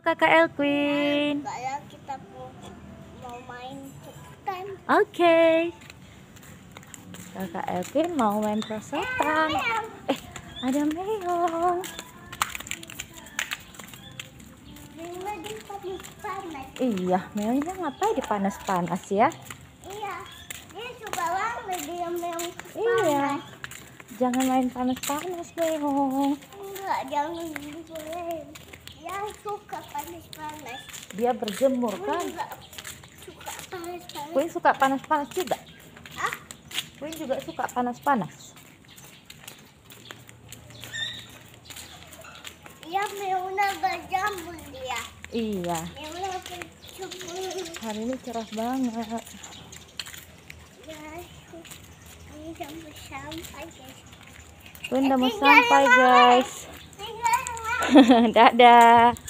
Kakak Elquin. Sekarang kita mau, main. Oke. Kakak Elquin mau main perosotan. Eh, ada meong. Iya, meongnya ngapain dipanas-panas ya? Iya. Dia suka banget dia mau Iya. Jangan main panas-panas, meong. Enggak, jangan suka panas-panas. Dia berjemur kan? Suka panas-panas. Queen suka panas-panas juga. Ah, Queen juga suka panas-panas. Iya, Meuna berjambul dia. Iya, Meuna hari ini cerah banget. Ya, ini sampai sampai guys. Queen udah mau sampai, guys. Dadah.